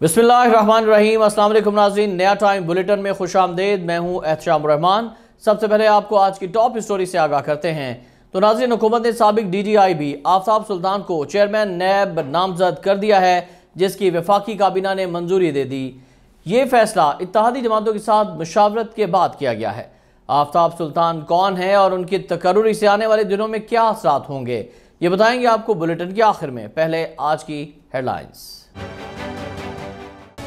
अस्सलाम वालेकुम नाज़रीन। नया टाइम बुलेटिन में खुश आमदेद मैं हूँ एहतशाम रहमान। सबसे पहले आपको आज की टॉप स्टोरी से आगाह करते हैं। तो नाजीन हुकूमत ने सबक D G I B Aftab Sultan को चेयरमैन नैब नामजद कर दिया है, जिसकी वफाकी काबीना ने मंजूरी दे दी। ये फैसला इतिहादी जमातों के साथ मुशावरत के बाद किया गया है। आफ्ताब सुल्तान कौन है और उनकी तकर्री से आने वाले दिनों में क्या असरात होंगे, ये बताएँगे आपको बुलेटिन के आखिर में। पहले आज की हेडलाइंस।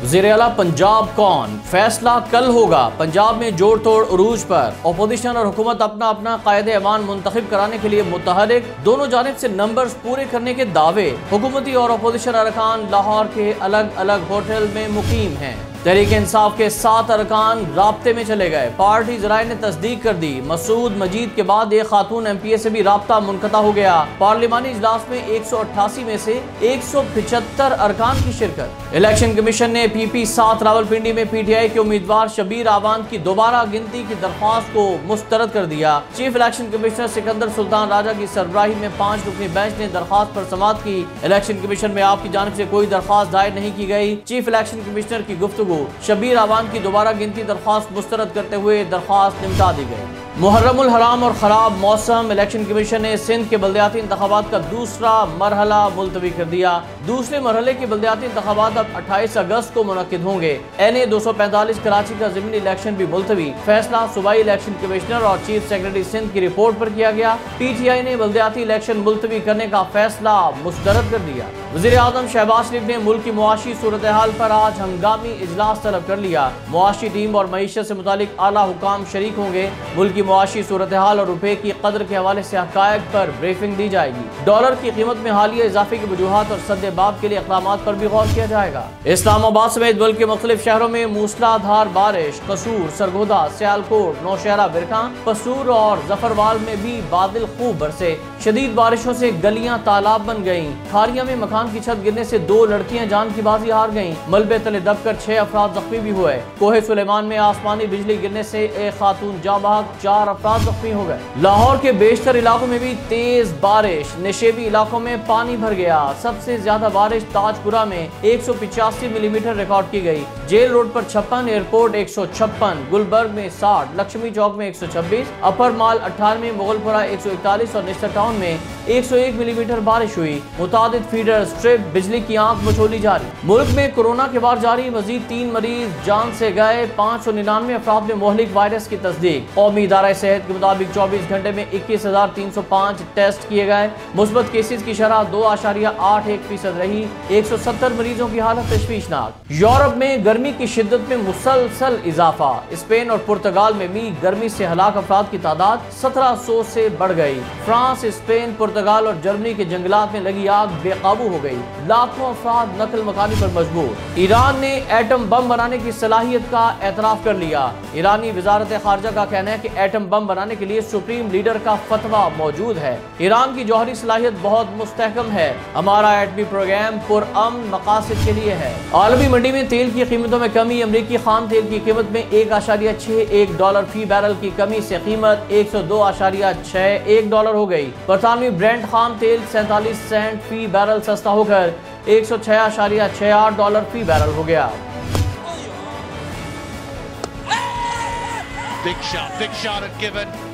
वज़ीर अला पंजाब कौन? फैसला कल होगा। पंजाब में जोड़ तोड़ उरूज पर। अपोजिशन और हुकूमत अपना अपना कायद अमान मुंतब कराने के लिए मुतहरिक। दोनों जानब से नंबर पूरे करने के दावे। हुकूमती और अपोजिशन अरकान लाहौर के अलग अलग होटल में मुकीम हैं। तहरीक इंसाफ के सात अरकान रबते में चले गए। पार्टी जराये ने तस्दीक कर दी। मसूद मजीद के बाद एक खातून एम पी ए से भी रबता मुनकता हो गया। पार्लिमानी इजलास में एक सौ अट्ठासी में से एक सौ पिछहत्तर अरकान की शिरकत। इलेक्शन कमीशन ने पी पी सात रावलपिंडी में पी टी आई के उम्मीदवार शबीर आवान की दोबारा गिनती की दरख्वास्त को मुस्तरद कर दिया। Chief election commissioner Sikandar Sultan Raja की सरबराही में पाँच रुकनी बेंच ने दरख्वास्त पर समात की। इलेक्शन कमीशन में आपकी जानब से कोई दरख्वास्त दायर नहीं की गई। चीफ इलेक्शन कमिश्नर की गुफ्तु को शबीर आवान की दोबारा गिनती दरख्वास्त मुस्तरद करते हुए दरख्वास्त निपटा दी गई। मुहर्रमुल हराम और ख़राब मौसम, इलेक्शन कमीशन ने सिंध के बल्दियाती इंतबात का दूसरा मरहला मुलतवी कर दिया। दूसरे मरहले के बल्दियाती इंतबात अब अट्ठाईस अगस्त को मुनद होंगे। एन ए दो सौ पैंतालीस कराची का जमीनी इलेक्शन भी मुलतवी। फैसला सूबाई इलेक्शन कमिश्नर और चीफ सेक्रेटरी सिंध की रिपोर्ट पर किया गया। पी टी आई ने बल्दियाती इलेक्शन मुलतवी करने का फैसला मुस्तरद कर दिया। वजी अजम शहबाज शरीफ ने मुल्क की मुआशी सूरत हाल पर आज हंगामी इजलास तलब कर लिया। मुआशी टीम और मीशत से मुतालिक आला हुकाम शरीक होंगे। मुल्क की मुआशी सूरत हाल और रुपए की कदर के हवाले से हकायक पर ब्रीफिंग दी जाएगी। डॉलर की कीमत में हालिया इजाफे की वजूहत और सद्देबाब के लिए इकदाम पर भी गौर किया जाएगा। इस्लामाबाद समेत मुल्क के मुख्तलिफ़ शहरों में मूसलाधार बारिश, कसूर, सरगोदा, सियालकोट, नौशहरा बिरखान कसूर और जफरवाल में भी बादल खूब बरसे। शदीद बारिशों से गलियाँ तालाब बन गई खारिया में मकान की छत गिरने से दो लड़कियाँ जान की बाजी हार गई मलबे तले दबकर छह अफराद जख्मी भी हुए। कोहे सुलेमान में आसमानी बिजली गिरने से एक खातून जाबाग, चार अफराद जख्मी हो गए। लाहौर के बेशतर इलाकों में भी तेज बारिश। निशेबी इलाकों में पानी भर गया। सबसे ज़्यादा बारिश ताजपुरा में एक सौ पिचासी मिलीमीटर रिकॉर्ड की गई। जेल रोड पर छप्पन, एयरपोर्ट एक सौ छप्पन, गुलबर्ग में साठ, लक्ष्मी चौक में एक सौ छब्बीस, अपर माल अठानवे मुगलपुरा एक सौ इकतालीस और निस्टर टाउन में 101 मिलीमीटर बारिश हुई। मुताद फीडर स्ट्रिप बिजली की आँख मचोली जारी। मुल्क में कोरोना के बाद जारी, मजीद तीन मरीज़ जान से गए, पाँच सौ निन्यानवे अफराद में मोहलिक वायरस की तस्दीक। कौमी इदारा सेहत के मुताबिक चौबीस घंटे में इक्कीस हज़ार तीन सौ पाँच टेस्ट किए गए। मुस्बत केसेज की शरह दो आशारिया आठ एक फ़ीसद रही, एक सौ सत्तर मरीजों की हालत तशवीशनाक। यूरोप में गर्मी की शिद्दत में मुसलसल इजाफा। स्पेन और पुर्तगाल में भी गर्मी से हलाक अफराद की तादाद सत्रह सौ से बढ़ गई। फ्रांस, स्पेन, पुर्तगाल और जर्मनी के जंगलात में लगी आग बेकाबू हो गई। लाखों अफराद नकल मकानी पर मजबूर। ईरान ने एटम बम बनाने की सलाहियत का एतराफ कर लिया। ईरानी वजारत खारजा का कहना है की एटम बम बनाने के लिए सुप्रीम लीडर का फतवा मौजूद है। ईरान की जौहरी सलाहियत बहुत मुस्तकम है। हमारा एटमी प्रोग्राम पुरअमन मकासद के लिए है। आलमी मंडी में तेल की कीमतों में कमी, अमरीकी खान तेल की कीमत में एक आशारिया छह, एक डॉलर फ़ी बैरल की कमी से कीमत एक सौ दो आशारिया छह, एक डॉलर हो गई। बरतानवी ब्रांड खाम तेल सैंतालीस सेंट फ़ी बैरल सस्ता होकर एक सौ छह आशारिया छह आठ डॉलर फ़ी बैरल हो गया।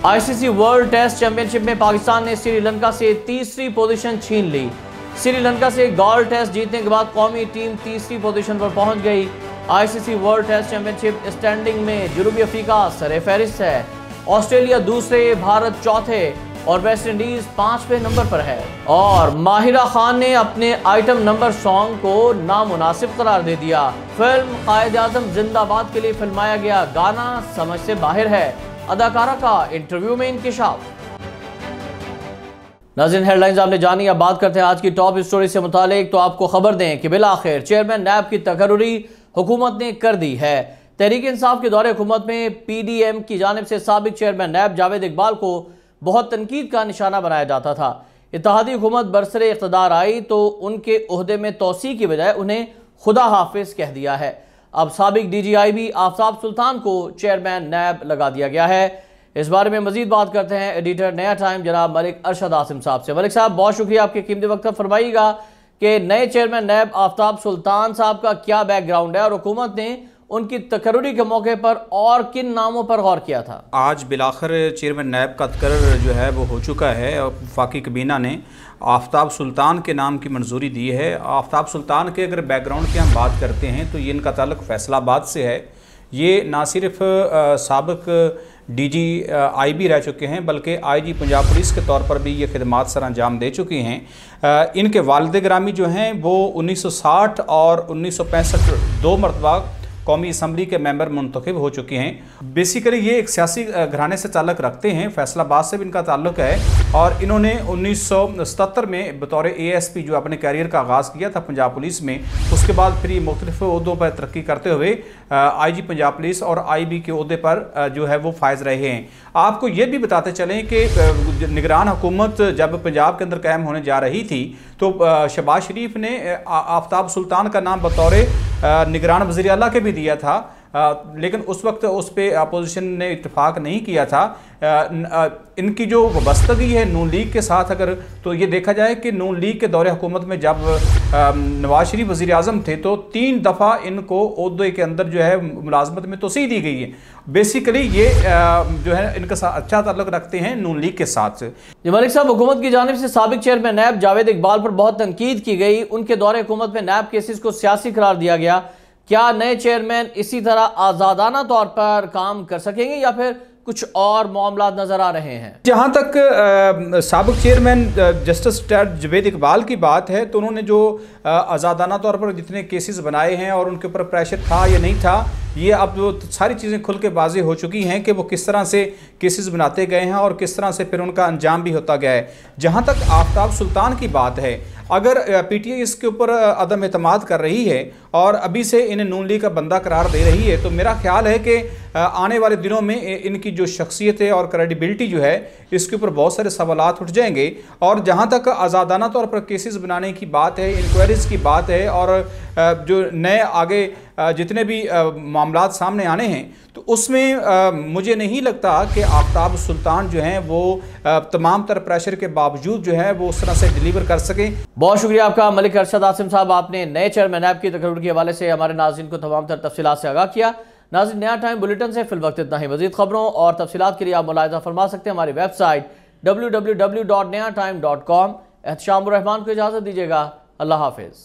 आईसीसी वर्ल्ड टेस्ट चैंपियनशिप में पाकिस्तान ने श्रीलंका से तीसरी पोजीशन छीन ली। श्रीलंका से गोल्ड टेस्ट जीतने के बाद कौमी टीम तीसरी पोजीशन पर पहुँच गई। ICC world test championship standing में जनूबी अफ्रीका सर फहरिस्त है। ऑस्ट्रेलिया दूसरे भारत चौथे। और वेस्ट इंडीज पाँचवें नंबर पर है। और माहिरा खान ने अपने आइटम नंबर सॉन्ग को नामुनासिब करार दे दिया। फ़िल्म कायद आज़म जिंदाबाद के लिए फिल्माया गया। गाना समझ से बाहर है। अदाकारा का इंटरव्यू में इंकशाफ नाजिन हेडलाइंस आपने जानी, अब बात करते हैं आज की टॉप स्टोरी से मुतालिक। तो आपको खबर दें कि बिल आखिर चेयरमैन नैब की तकर्री हुकूमत ने कर दी है। तहरीक इंसाफ के दौरे हुकूमत में पी डी एम की जानब से सबक चेयरमैन नैब जावेद इकबाल को बहुत तनकीद का निशाना बनाया जाता था। इतिहादी हुकूमत बरसर इकतदार आई तो उनके अहदे में तोसी की बजाय उन्हें खुदा हाफिज कह दिया है। अब सबक डी जी आई भी आफ्ताब सुल्तान को चेयरमैन नैब लगा दिया गया है। इस बारे में मजीद बात करते हैं एडिटर नया टाइम जनाब मलिक अरशद आसिम साहब से। मलिक साहब, बहुत शुक्रिया आपके कीमती वक्त फरमाइएगा कि नए चेयरमैन नैब आफ्ताब सुल्तान साहब का क्या बैकग्राउंड है और हुकूमत ने उनकी तकर्री के मौके पर और किन नामों पर गौर किया था? आज बिलाखर चेयरमैन नैब का तकर जो है वो हो चुका है। और फाकी कबीना ने आफ्ताब सुल्तान के नाम की मंजूरी दी है। आफ्ताब सुल्तान के अगर बैकग्राउंड की हम बात करते हैं तो ये इनका ताल्लुक फैसलाबाद से है। ये ना सिर्फ़ सबक डीजी आई भी रह चुके हैं, बल्कि आईजी पंजाब पुलिस के तौर पर भी ये खदमात सर अंजाम दे चुकी हैं। इनके वालद ग्रामी जो हैं, वो 1960 और उन्नीस दो मरतबा कौमी असम्बली के मेंबर मुंतखब हो चुके हैं। बेसिकली ये एक सियासी घराने से ताल्लुक़ रखते हैं। फैसलाबाद से भी इनका ताल्लुक है। और इन्होंने उन्नीस में बतौर एएसपी जो अपने कैरियर का आगाज़ किया था पंजाब पुलिस में, उसके बाद फिर ये मुख्तलिफ़ अहदों पर तरक्की करते हुए आई जी पंजाब पुलिस और आई बी के अहदे पर जो है वो फायज रहे हैं। आपको ये भी बताते चलें कि निगरान हुकूमत जब पंजाब के अंदर कायम होने जा रही थी तो शबाज शरीफ ने आफ्ताब सुल्तान का नाम बतौर निगरान वजी अला के भी दिया था। लेकिन उस वक्त उस पर अपोजिशन ने इतफाक़ नहीं किया था। इनकी जो वस्तगी है नून लीग के साथ अगर तो ये देखा जाए कि नून लीग के दौर हुकूमत में जब नवाज़ शरीफ वज़ी अजम थे तो तीन दफ़ा इनको अहदे के अंदर जो है मुलाजमत में तोसी दी गई है। बेसिकली ये जो है इनका अच्छा तल्लक रखते हैं नून लीग के साथ। जी, मलिक साहब, हुकूमत की जानब से सबक चेयरमैन नैब जावेद इकबाल पर बहुत तनकीद की गई। उनके दौरे हुकूमत में नैब केसेस को सियासी करार दिया गया। क्या नए चेयरमैन इसी तरह आज़ादाना तौर पर काम कर सकेंगे या फिर कुछ और मामला नज़र आ रहे हैं? जहाँ तक सबक चेयरमैन जस्टिस जवेद इकबाल की बात है तो उन्होंने जो आज़ादाना तौर पर जितने केसेस बनाए हैं और उनके ऊपर प्रेशर था या नहीं था, ये अब जो सारी चीज़ें खुल के बाजी हो चुकी हैं कि वो किस तरह से केसेस बनाते गए हैं और किस तरह से फिर उनका अंजाम भी होता गया है। जहाँ तक आफ्ताब सुल्तान की बात है अगर पीटीआई इसके ऊपर अदम अतमाद कर रही है और अभी से इन्हें नून लीग का बंदा करार दे रही है तो मेरा ख्याल है कि आने वाले दिनों में इनकी जो शख्सियत है और क्रेडिबिलिटी जो है, इसके ऊपर बहुत सारे सवाल उठ जाएँगे। और जहाँ तक आज़ादाना तौर पर केसेस बनाने की बात है इंक्वायरीज़ की बात है और जो नए आगे जितने भी मामला सामने आने हैं तो उसमें मुझे नहीं लगता कि आफ्ताब सुल्तान जो हैं, वो तमाम तर प्रेशर के बावजूद जो है, वो उस तरह से डिलीवर कर सकें। बहुत शुक्रिया आपका, मलिक अरशद आसिम साहब, आपने नए चेयरमैन ऐप की तकरीर के हवाले से हमारे नाजिन को तमाम तर तफसीत से आगाह किया। नाजिन नया टाइम बुलेटिन से फिल वक्त इतना ही। मजीद खबरों और तफसीत के लिए आप मुलायजा फरमा सकते हैं हमारी website W W W dot Naya time dot com. Ehtesham को इजाज़त दीजिएगा। अल्लाह हाफिज़।